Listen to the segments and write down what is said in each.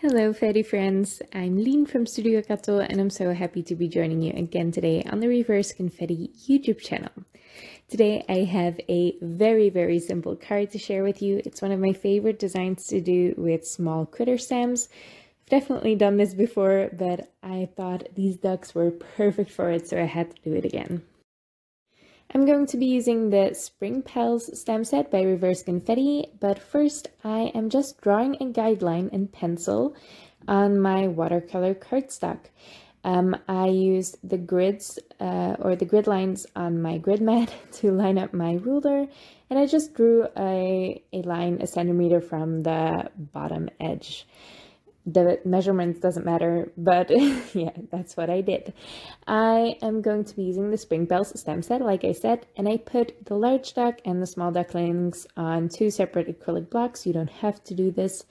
Hello fairy friends, I'm Lien from Studio Kato and I'm so happy to be joining you again today on the Reverse Confetti YouTube channel. Today I have a very very simple card to share with you. It's one of my favorite designs to do with small critter stamps. I've definitely done this before but I thought these ducks were perfect for it so I had to do it again. I'm going to be using the Spring Pals stamp set by Reverse Confetti, but first I am just drawing a guideline in pencil on my watercolor cardstock. Um, I used the grids uh, or the grid lines on my grid mat to line up my ruler and I just drew a, a line a centimeter from the bottom edge the measurements doesn't matter, but yeah, that's what I did. I am going to be using the Spring Pals stamp set, like I said, and I put the large duck and the small ducklings on two separate acrylic blocks. You don't have to do this,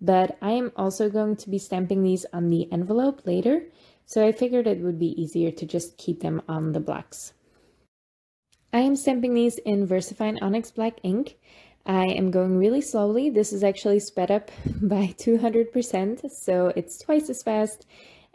but I am also going to be stamping these on the envelope later, so I figured it would be easier to just keep them on the blocks. I am stamping these in VersaFine Onyx Black ink, I am going really slowly. This is actually sped up by 200%, so it's twice as fast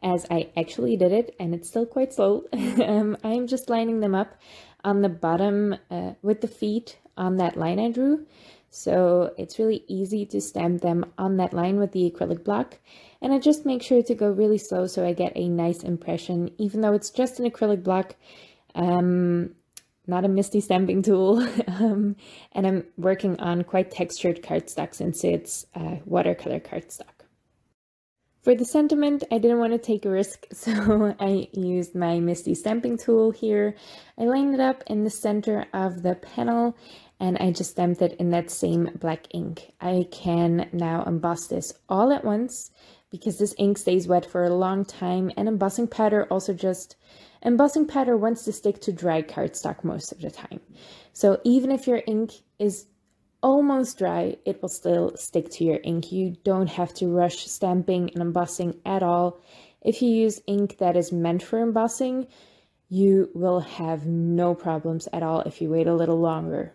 as I actually did it, and it's still quite slow. um, I'm just lining them up on the bottom uh, with the feet on that line I drew. So it's really easy to stamp them on that line with the acrylic block. And I just make sure to go really slow so I get a nice impression, even though it's just an acrylic block. Um, not a MISTI stamping tool. um, and I'm working on quite textured cardstock since it's uh, watercolor cardstock. For the sentiment, I didn't want to take a risk, so I used my MISTI stamping tool here. I lined it up in the center of the panel and I just stamped it in that same black ink. I can now emboss this all at once because this ink stays wet for a long time and embossing powder also just Embossing powder wants to stick to dry cardstock most of the time. So even if your ink is almost dry, it will still stick to your ink. You don't have to rush stamping and embossing at all. If you use ink that is meant for embossing, you will have no problems at all if you wait a little longer.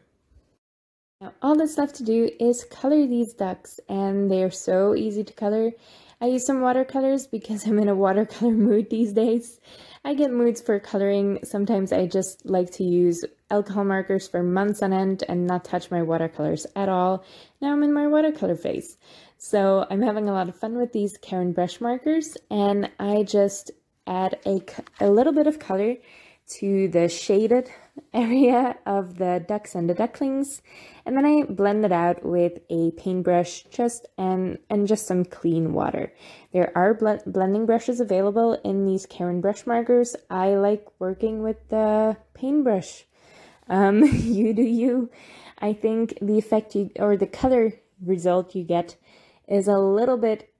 Now all that's left to do is color these ducks and they're so easy to color. I use some watercolors because I'm in a watercolor mood these days. I get moods for coloring. Sometimes I just like to use alcohol markers for months on end and not touch my watercolors at all. Now I'm in my watercolor phase. So I'm having a lot of fun with these Karin brush markers and I just add a, a little bit of color to the shaded area of the ducks and the ducklings and then I blend it out with a paintbrush just and and just some clean water. There are bl blending brushes available in these Karin brush markers. I like working with the paintbrush. Um, you do you. I think the effect you or the color result you get is a little bit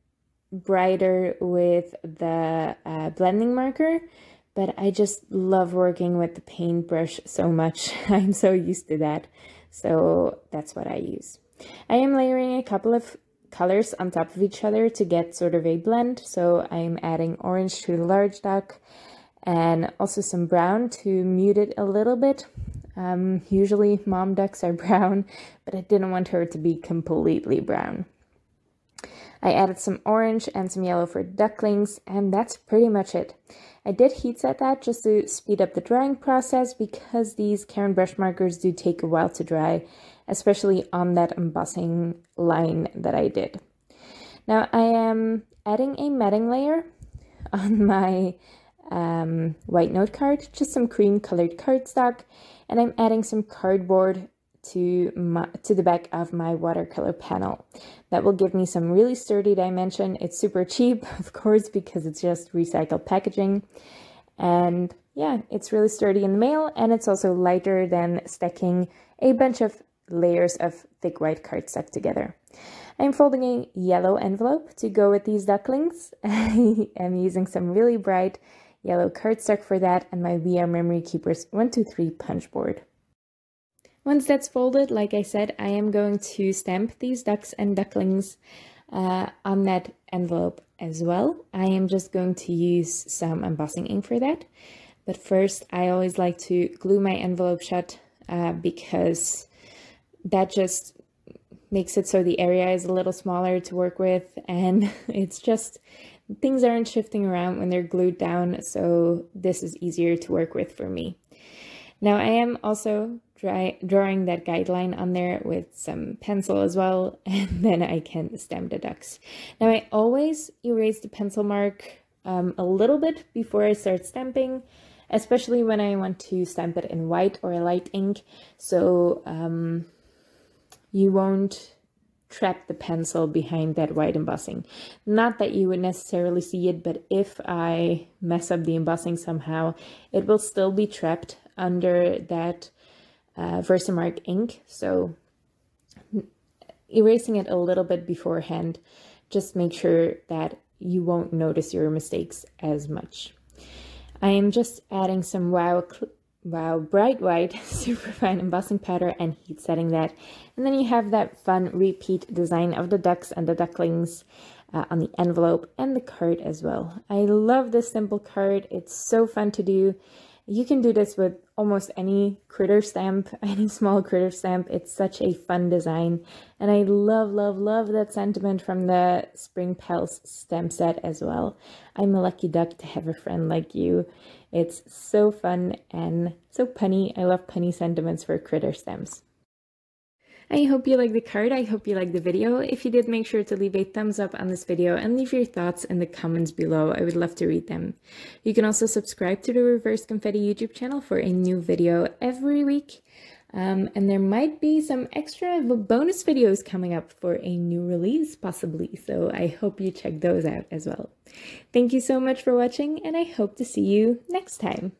brighter with the uh, blending marker but I just love working with the paintbrush so much. I'm so used to that. So that's what I use. I am layering a couple of colors on top of each other to get sort of a blend. So I'm adding orange to the large duck and also some brown to mute it a little bit. Um, usually mom ducks are brown, but I didn't want her to be completely brown. I added some orange and some yellow for ducklings, and that's pretty much it. I did heat set that just to speed up the drying process because these Karin brush markers do take a while to dry, especially on that embossing line that I did. Now I am adding a matting layer on my um, white note card, just some cream colored cardstock, and I'm adding some cardboard to, my, to the back of my watercolor panel. That will give me some really sturdy dimension. It's super cheap, of course, because it's just recycled packaging. And yeah, it's really sturdy in the mail and it's also lighter than stacking a bunch of layers of thick white cardstock together. I'm folding a yellow envelope to go with these ducklings. I am using some really bright yellow cardstock for that and my We Memory Keepers 123 punch board. Once that's folded, like I said, I am going to stamp these ducks and ducklings uh, on that envelope as well. I am just going to use some embossing ink for that. But first, I always like to glue my envelope shut uh, because that just makes it so the area is a little smaller to work with and it's just things aren't shifting around when they're glued down so this is easier to work with for me. Now I am also dry, drawing that guideline on there with some pencil as well and then I can stamp the ducks. Now I always erase the pencil mark um, a little bit before I start stamping especially when I want to stamp it in white or light ink so um, you won't trap the pencil behind that white embossing. Not that you would necessarily see it, but if I mess up the embossing somehow, it will still be trapped under that uh, Versamark ink. So erasing it a little bit beforehand, just make sure that you won't notice your mistakes as much. I am just adding some wow wow bright white super fine embossing powder and heat setting that and then you have that fun repeat design of the ducks and the ducklings uh, on the envelope and the card as well i love this simple card it's so fun to do you can do this with almost any critter stamp, any small critter stamp. It's such a fun design. And I love, love, love that sentiment from the Spring Pals stamp set as well. I'm a lucky duck to have a friend like you. It's so fun and so punny. I love punny sentiments for critter stamps. I hope you like the card. I hope you like the video. If you did, make sure to leave a thumbs up on this video and leave your thoughts in the comments below. I would love to read them. You can also subscribe to the Reverse Confetti YouTube channel for a new video every week. Um, and there might be some extra bonus videos coming up for a new release, possibly. So I hope you check those out as well. Thank you so much for watching, and I hope to see you next time.